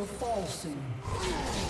will fall soon.